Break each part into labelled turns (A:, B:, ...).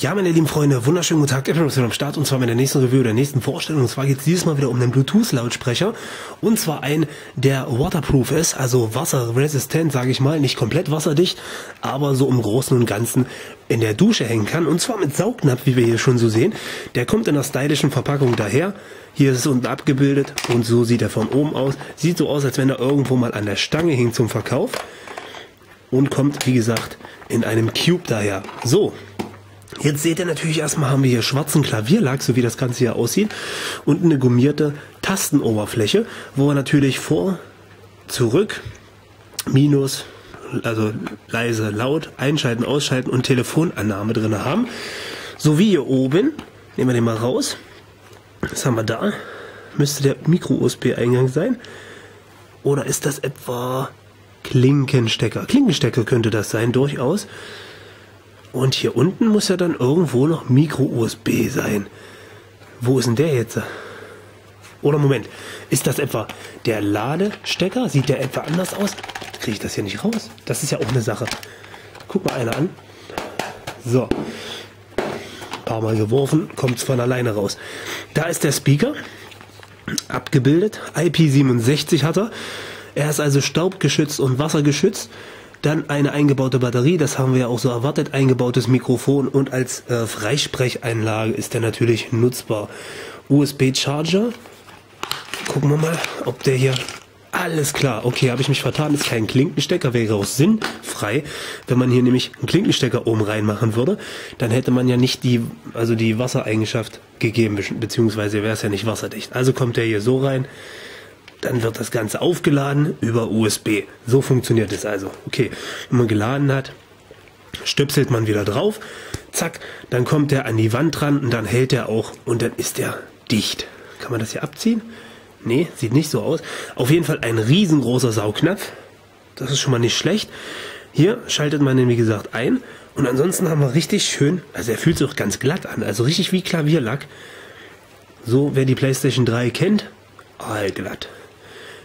A: Ja, meine lieben Freunde, wunderschönen guten Tag, Apple am Start und zwar mit der nächsten Review, der nächsten Vorstellung. Und zwar geht es dieses Mal wieder um einen Bluetooth-Lautsprecher und zwar ein, der waterproof ist, also wasserresistent, sage ich mal, nicht komplett wasserdicht, aber so im Großen und Ganzen in der Dusche hängen kann und zwar mit Saugnapf, wie wir hier schon so sehen. Der kommt in einer stylischen Verpackung daher. Hier ist es unten abgebildet und so sieht er von oben aus. Sieht so aus, als wenn er irgendwo mal an der Stange hing zum Verkauf und kommt, wie gesagt, in einem Cube daher. So, Jetzt seht ihr natürlich erstmal haben wir hier schwarzen Klavierlack, so wie das Ganze hier aussieht, und eine gummierte Tastenoberfläche, wo wir natürlich vor, zurück, minus, also leise, laut, einschalten, ausschalten und Telefonannahme drin haben. So wie hier oben, nehmen wir den mal raus. Was haben wir da? Müsste der Micro-USB-Eingang sein. Oder ist das etwa Klinkenstecker? Klinkenstecker könnte das sein, durchaus. Und hier unten muss ja dann irgendwo noch Micro-USB sein. Wo ist denn der jetzt? Oder Moment, ist das etwa der Ladestecker? Sieht der etwa anders aus? Kriege ich das hier nicht raus? Das ist ja auch eine Sache. Guck mal einer an. So. Ein paar Mal geworfen, kommt es von alleine raus. Da ist der Speaker. Abgebildet. IP67 hat er. Er ist also staubgeschützt und wassergeschützt. Dann eine eingebaute Batterie, das haben wir ja auch so erwartet, eingebautes Mikrofon und als äh, Freisprecheinlage ist der natürlich nutzbar. USB-Charger, gucken wir mal, ob der hier alles klar, okay, habe ich mich vertan, ist kein Klinkenstecker, wäre auch sinnfrei, wenn man hier nämlich einen Klinkenstecker oben reinmachen würde, dann hätte man ja nicht die, also die Wassereigenschaft gegeben, beziehungsweise wäre es ja nicht wasserdicht. Also kommt der hier so rein, dann wird das Ganze aufgeladen über USB. So funktioniert es also. Okay, wenn man geladen hat, stöpselt man wieder drauf, zack, dann kommt er an die Wand dran und dann hält er auch und dann ist er dicht. Kann man das hier abziehen? Nee, sieht nicht so aus. Auf jeden Fall ein riesengroßer Saugnapf. Das ist schon mal nicht schlecht. Hier schaltet man den wie gesagt ein und ansonsten haben wir richtig schön, also er fühlt sich auch ganz glatt an, also richtig wie Klavierlack. So, wer die PlayStation 3 kennt, allglatt.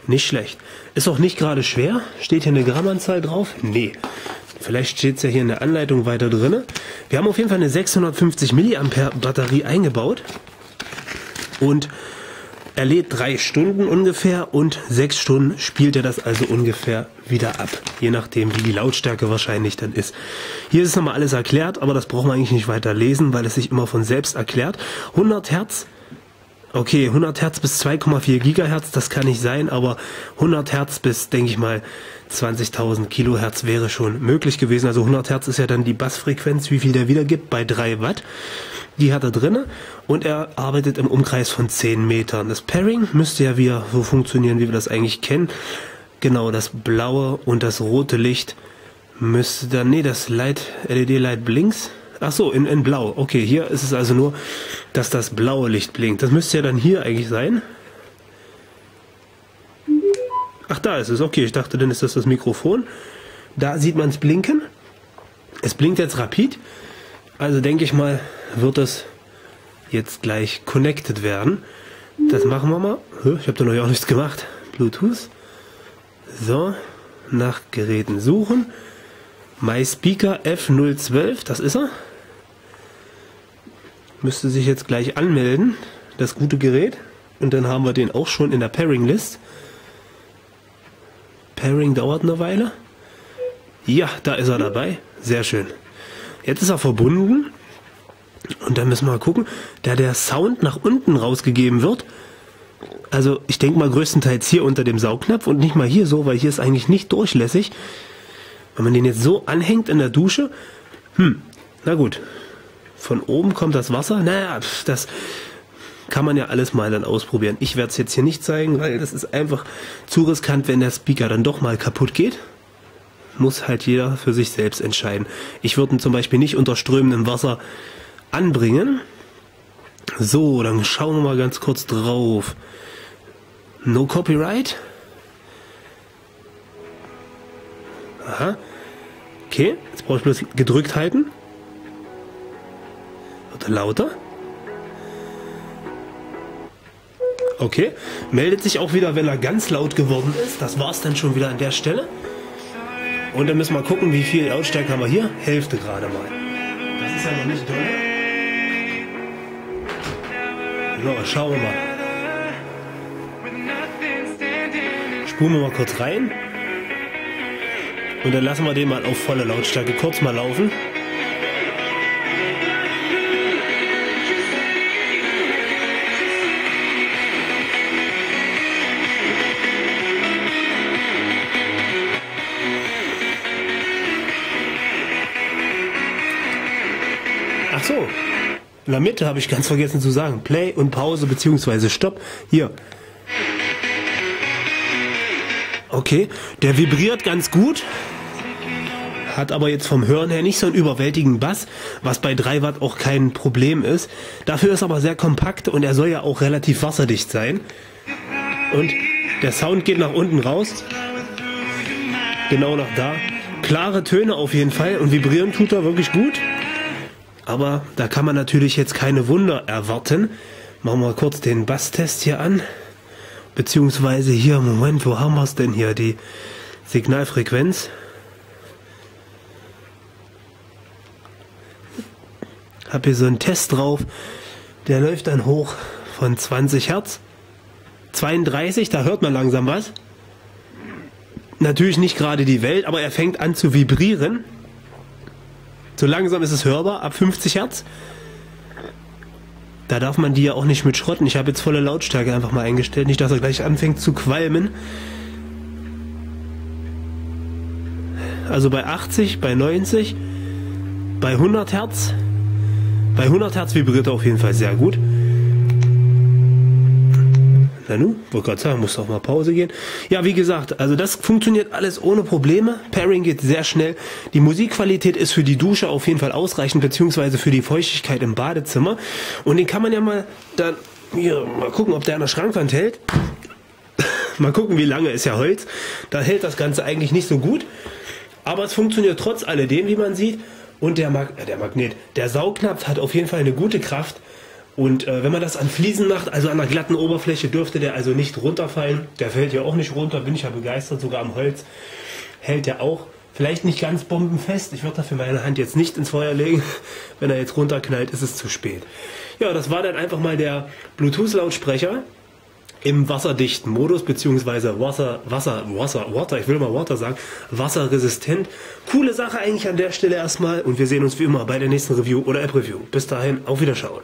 A: Nicht schlecht. Ist auch nicht gerade schwer. Steht hier eine Grammanzahl drauf? Nee. Vielleicht steht es ja hier in der Anleitung weiter drin. Wir haben auf jeden Fall eine 650 mAh Batterie eingebaut. Und er lädt drei Stunden ungefähr und sechs Stunden spielt er das also ungefähr wieder ab. Je nachdem, wie die Lautstärke wahrscheinlich dann ist. Hier ist nochmal alles erklärt, aber das brauchen wir eigentlich nicht weiter lesen, weil es sich immer von selbst erklärt. 100 Hertz Okay, 100 Hertz bis 2,4 Gigahertz, das kann nicht sein, aber 100 Hertz bis, denke ich mal, 20.000 Kilohertz wäre schon möglich gewesen. Also 100 Hertz ist ja dann die Bassfrequenz, wie viel der wiedergibt, bei 3 Watt. Die hat er drinne und er arbeitet im Umkreis von 10 Metern. Das Pairing müsste ja wieder so funktionieren, wie wir das eigentlich kennen. Genau, das blaue und das rote Licht müsste dann, nee, das Light, LED-Light blinks Ach so, in, in blau. Okay, hier ist es also nur, dass das blaue Licht blinkt. Das müsste ja dann hier eigentlich sein. Ach, da ist es. Okay, ich dachte, dann ist das das Mikrofon. Da sieht man es blinken. Es blinkt jetzt rapid. Also denke ich mal, wird es jetzt gleich connected werden. Das machen wir mal. Ich habe da noch auch nichts gemacht. Bluetooth. So, nach Geräten suchen. MySpeaker F012, das ist er müsste sich jetzt gleich anmelden, das gute Gerät. Und dann haben wir den auch schon in der Pairing-List. Pairing dauert eine Weile. Ja, da ist er dabei. Sehr schön. Jetzt ist er verbunden. Und dann müssen wir mal gucken, da der Sound nach unten rausgegeben wird. Also ich denke mal größtenteils hier unter dem Saugnapf und nicht mal hier so, weil hier ist eigentlich nicht durchlässig. Wenn man den jetzt so anhängt in der Dusche, hm, na gut, von oben kommt das Wasser. Naja, das kann man ja alles mal dann ausprobieren. Ich werde es jetzt hier nicht zeigen, weil das ist einfach zu riskant, wenn der Speaker dann doch mal kaputt geht. Muss halt jeder für sich selbst entscheiden. Ich würde ihn zum Beispiel nicht unter strömendem Wasser anbringen. So, dann schauen wir mal ganz kurz drauf. No Copyright. Aha. Okay, jetzt brauche ich bloß gedrückt halten lauter. Okay, meldet sich auch wieder, wenn er ganz laut geworden ist. Das war es dann schon wieder an der Stelle. Und dann müssen wir gucken, wie viel Lautstärke haben wir hier. Hälfte gerade mal. Das ist ja noch nicht drin. So, schauen wir mal. Spulen wir mal kurz rein. Und dann lassen wir den mal auf volle Lautstärke kurz mal laufen. In der Mitte habe ich ganz vergessen zu sagen. Play und Pause beziehungsweise Stopp. Hier. Okay, der vibriert ganz gut. Hat aber jetzt vom Hören her nicht so einen überwältigenden Bass, was bei 3 Watt auch kein Problem ist. Dafür ist aber sehr kompakt und er soll ja auch relativ wasserdicht sein. Und der Sound geht nach unten raus. Genau nach da. Klare Töne auf jeden Fall und vibrieren tut er wirklich gut. Aber da kann man natürlich jetzt keine Wunder erwarten. Machen wir kurz den Basstest hier an. Beziehungsweise hier, Moment, wo haben wir es denn hier? Die Signalfrequenz. Hab hier so einen Test drauf. Der läuft dann hoch von 20 Hertz. 32, da hört man langsam was. Natürlich nicht gerade die Welt, aber er fängt an zu vibrieren. So langsam ist es hörbar, ab 50 Hertz. Da darf man die ja auch nicht mit schrotten. Ich habe jetzt volle Lautstärke einfach mal eingestellt, nicht dass er gleich anfängt zu qualmen. Also bei 80, bei 90, bei 100 Hertz. Bei 100 Hertz vibriert er auf jeden Fall sehr gut. Na nu, wollte gerade sagen, muss auch mal Pause gehen. Ja, wie gesagt, also das funktioniert alles ohne Probleme. Pairing geht sehr schnell. Die Musikqualität ist für die Dusche auf jeden Fall ausreichend, beziehungsweise für die Feuchtigkeit im Badezimmer. Und den kann man ja mal dann hier mal gucken, ob der an der Schrankwand hält. mal gucken, wie lange ist ja Holz. Da hält das Ganze eigentlich nicht so gut. Aber es funktioniert trotz alledem, wie man sieht. Und der, Mag äh, der Magnet, der Saugnapf hat auf jeden Fall eine gute Kraft. Und äh, wenn man das an Fliesen macht, also an einer glatten Oberfläche, dürfte der also nicht runterfallen. Der fällt ja auch nicht runter, bin ich ja begeistert, sogar am Holz hält der auch. Vielleicht nicht ganz bombenfest. Ich würde dafür meine Hand jetzt nicht ins Feuer legen. Wenn er jetzt runterknallt, ist es zu spät. Ja, das war dann einfach mal der Bluetooth-Lautsprecher im wasserdichten Modus, beziehungsweise Wasser, Wasser, Wasser, Water, ich will mal Water sagen, wasserresistent. Coole Sache eigentlich an der Stelle erstmal und wir sehen uns wie immer bei der nächsten Review oder App-Review. Bis dahin, auf Wiederschauen.